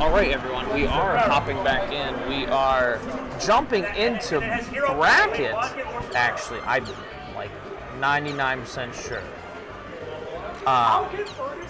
All right, everyone, we are hopping back in. We are jumping into bracket. Actually, I'm like 99% sure. Uh,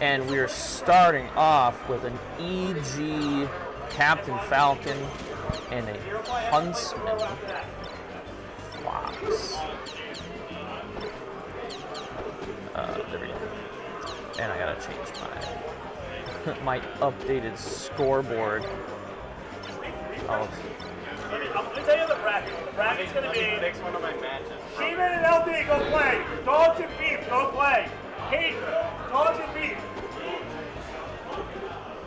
and we are starting off with an EG Captain Falcon and a Huntsman Fox. Uh, there we go. And I gotta change my my updated scoreboard. Oh, tell you the bracket. The bracket's gonna be Next one of my matches. She-Man and LD go play. Dogs and Beef go play. Kate, Dogs and Beef.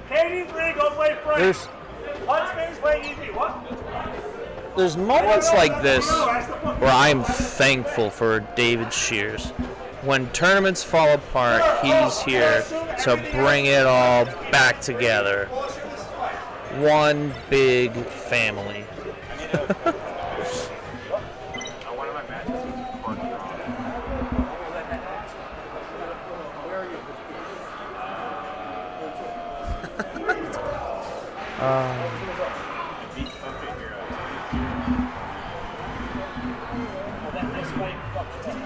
Katie three go play Frank. there's Huntsman's playing EG. What? there's moments like this where I'm thankful for David Shears. When tournaments fall apart, he's here to bring it all back together. One big family. Hero.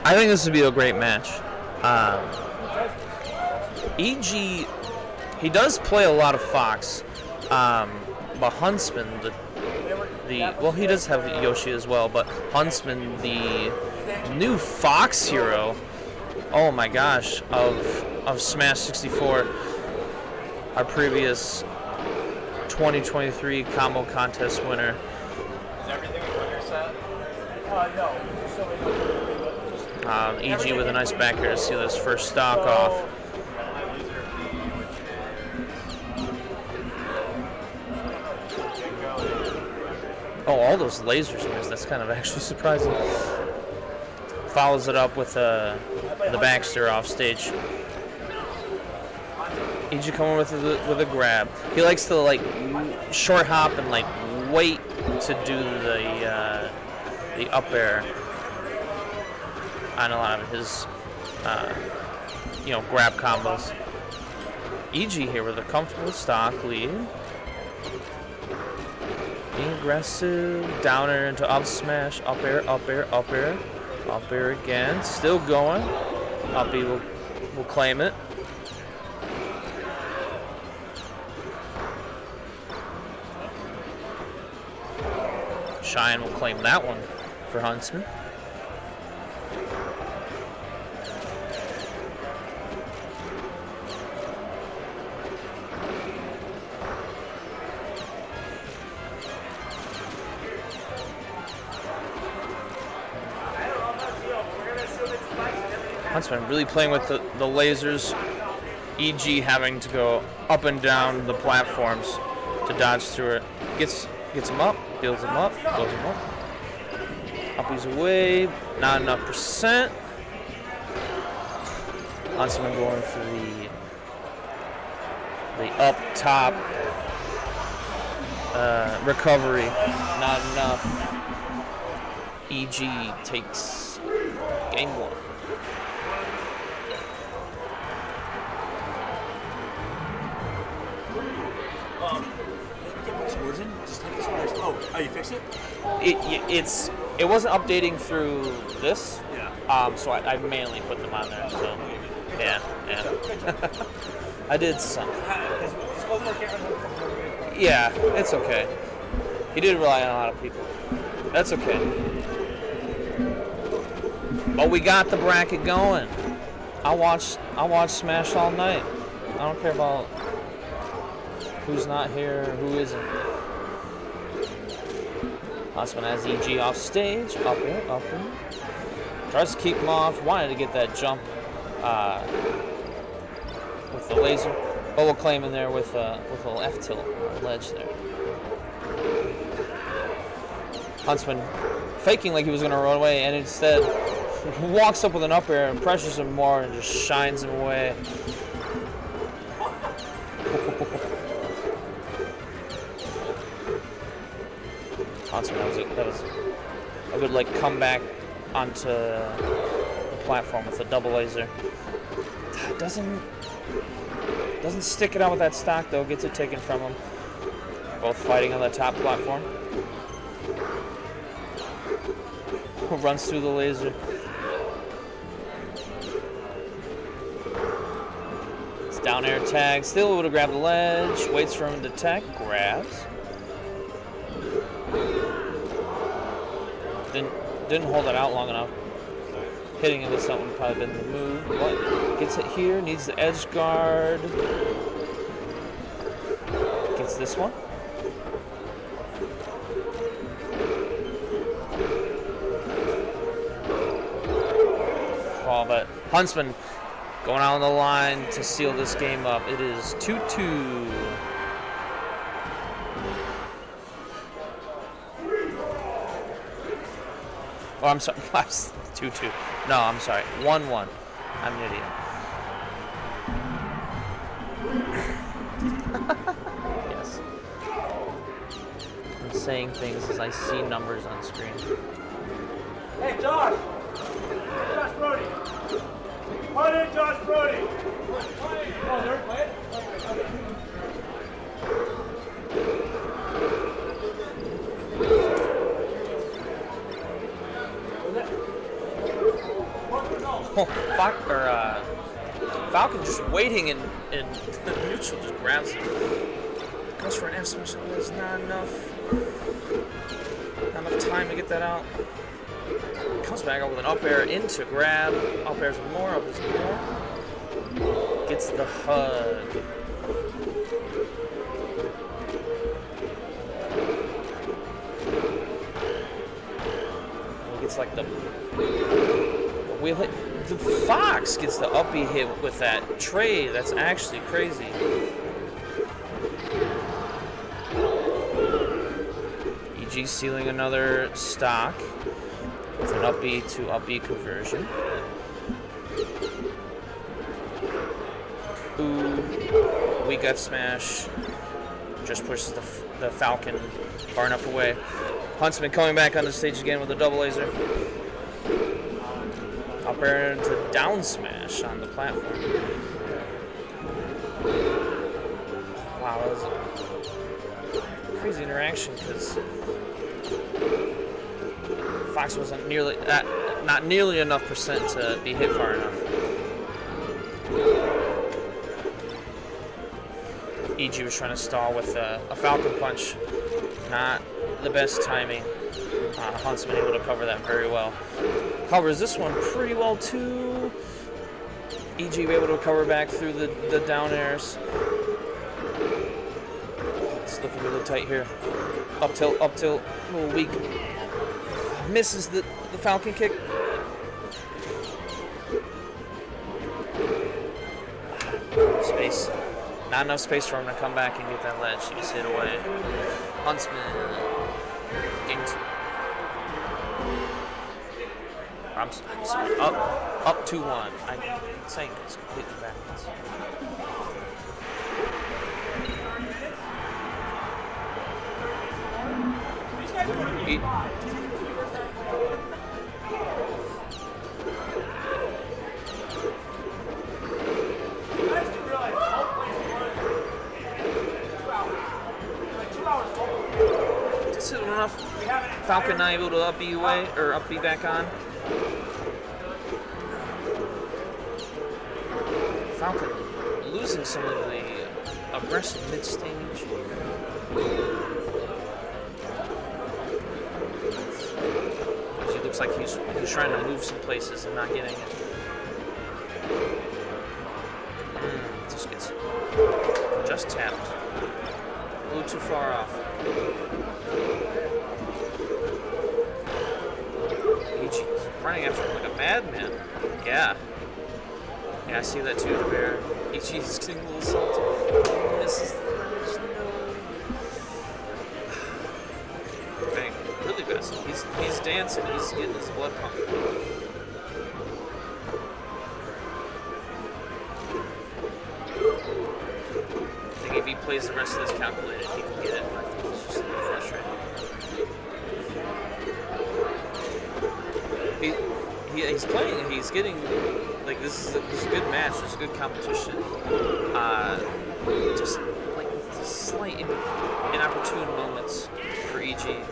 I think this would be a great match. Um, EG, he does play a lot of Fox, um, but Huntsman, the, the well, he does have Yoshi as well, but Huntsman, the new Fox hero, oh my gosh, of of Smash 64, our previous 2023 combo contest winner. Is everything in your set? Uh, no. Um, EG with a nice back air to seal his first stock off. Oh, all those lasers missed. That's kind of actually surprising. Follows it up with uh, the back air off stage. EG coming with a, with a grab. He likes to like short hop and like wait to do the uh, the up air on a lot of his uh, you know grab combos. EG here with a comfortable stock lead. Aggressive, down air into up smash, up air, up air, up air, up air again. Still going. Uppy will, will claim it. Cheyenne will claim that one for Huntsman. Huntsman really playing with the, the lasers. EG having to go up and down the platforms to dodge through it. Gets gets him up, builds him up, builds him up. Up he's away, not enough percent. Huntsman going for the the up top uh, recovery, not enough. EG takes game one. Oh, oh, you fixed it? It, it's it wasn't updating through this, Yeah. um, so I, I manually put them on there. So yeah, yeah. I did some. His, his Baltimore camera. Yeah, it's okay. He did rely on a lot of people. That's okay. But we got the bracket going. I watched I watched Smash all night. I don't care about who's not here, who isn't. Huntsman has EG off stage, up here, up here. Tries to keep him off. Wanted to get that jump uh, with the laser, but we'll claim in there with uh, with a little F tilt ledge there. Huntsman faking like he was going to run away, and instead walks up with an up air and pressures him more and just shines him away. That was, a, that was a good like comeback onto the platform with a double laser. Doesn't doesn't stick it out with that stock though. Gets it taken from him. Both fighting on the top platform. Runs through the laser? It's down air tag. Still able to grab the ledge. Waits for him to attack. Grabs. Didn't hold it out long enough. Hitting it with something would probably been the move. But gets it here. Needs the edge guard. Gets this one. Oh, but Huntsman going out on the line to seal this game up. It is 2-2. Oh, I'm sorry. 2-2. No, I'm sorry. 1-1. I'm an idiot. yes. I'm saying things as I see numbers on screen. Hey! Josh Waiting in, in neutral, just grabs it. Goes for an F smash, there's not enough, not enough time to get that out. Comes back up with an up air into grab. Up airs more, up airs more. Gets the hug. Gets like the wheel hit. The Fox gets the up B hit with that tray. That's actually crazy. EG sealing another stock with an up to up conversion. Ooh, weak F smash. Just pushes the, the Falcon far enough away. Huntsman coming back on the stage again with a double laser. Air into down smash on the platform. Wow, that was a crazy interaction because Fox wasn't nearly uh, not nearly enough percent to be hit far enough. EG was trying to stall with a, a Falcon Punch. Not the best timing. Uh, Huntsman able to cover that very well. Covers this one pretty well too. EG be able to recover back through the, the down airs. It's looking really tight here. Up tilt, up tilt, a little weak. Misses the, the Falcon kick. Space. Not enough space for him to come back and get that ledge. He just hit away. Huntsman. Game two. I'm, sorry. Up, up two one. I'm saying it's completely backwards. It Falcon not able to up B away or up B back on. Falcon losing some of the aggressive mid stage. He looks like he's he's trying to move some places and not getting it. Mm, just gets just tapped. A little too far off. Running after him like a madman. Yeah. Yeah, I see that too, the bear. Ichi's getting a little salty. Misses the ledge, no. Dang, really aggressive. He's, he's dancing, he's getting his blood pumping. I think if he plays the rest of this calculated, he can get it. He's playing. He's getting like this is a, this is a good match. Is a good competition. Uh, just like slight in, inopportune moments for EG.